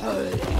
Holy.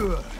Ugh.